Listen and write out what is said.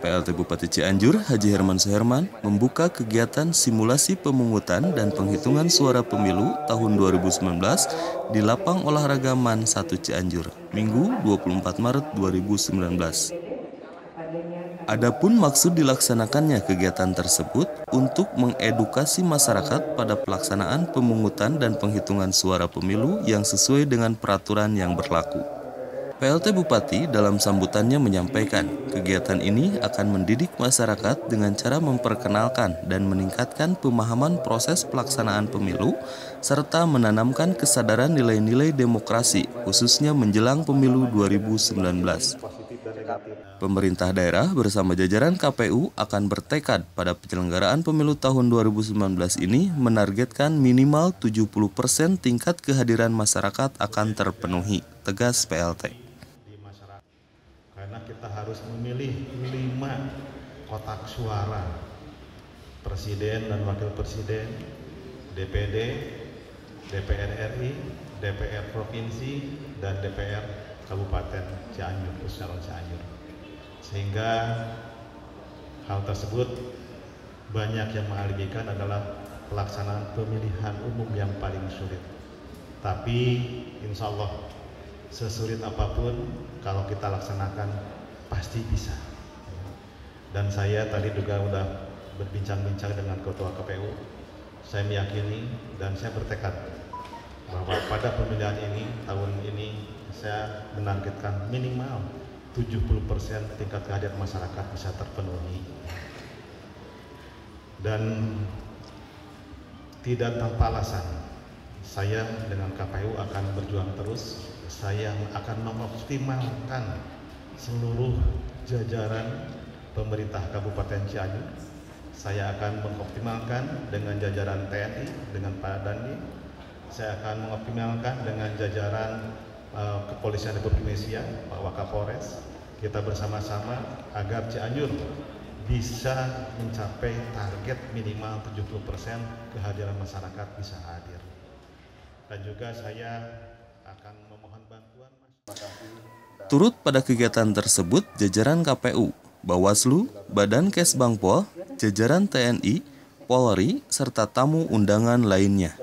PLT Bupati Cianjur, Haji Herman Suherman, membuka kegiatan simulasi pemungutan dan penghitungan suara pemilu tahun 2019 di Lapang Olahraga MAN 1 Cianjur, Minggu 24 Maret 2019. Adapun maksud dilaksanakannya kegiatan tersebut untuk mengedukasi masyarakat pada pelaksanaan pemungutan dan penghitungan suara pemilu yang sesuai dengan peraturan yang berlaku. PLT Bupati dalam sambutannya menyampaikan, kegiatan ini akan mendidik masyarakat dengan cara memperkenalkan dan meningkatkan pemahaman proses pelaksanaan pemilu, serta menanamkan kesadaran nilai-nilai demokrasi, khususnya menjelang pemilu 2019. Pemerintah daerah bersama jajaran KPU akan bertekad pada penyelenggaraan pemilu tahun 2019 ini menargetkan minimal 70% tingkat kehadiran masyarakat akan terpenuhi, tegas PLT karena kita harus memilih lima kotak suara presiden dan wakil presiden, DPD, DPR RI, DPR provinsi, dan DPR Kabupaten Cianjur, Pusat Cianjur. Sehingga hal tersebut banyak yang mengalibikan adalah pelaksanaan pemilihan umum yang paling sulit. Tapi insya Allah sesulit apa pun kalau kita laksanakan pasti bisa. Dan saya tadi juga sudah berbincang-bincang dengan ketua KPU saya meyakini dan saya bertekad bahwa pada pemilihan ini tahun ini saya menargetkan minimal 70% tingkat kehadiran masyarakat bisa terpenuhi. Dan tidak tanpa alasan saya dengan KPU akan berjuang terus saya akan mengoptimalkan seluruh jajaran pemerintah Kabupaten Cianjur. Saya akan mengoptimalkan dengan jajaran TNI, dengan Pak Dandi. Saya akan mengoptimalkan dengan jajaran uh, Kepolisian Republik Indonesia, Pak Wakapolres. Kita bersama-sama agar Cianjur bisa mencapai target minimal 70% kehadiran masyarakat bisa hadir. Dan juga saya Turut pada kegiatan tersebut jajaran KPU, Bawaslu, Badan Kesbangpol, jajaran TNI, Polri, serta tamu undangan lainnya.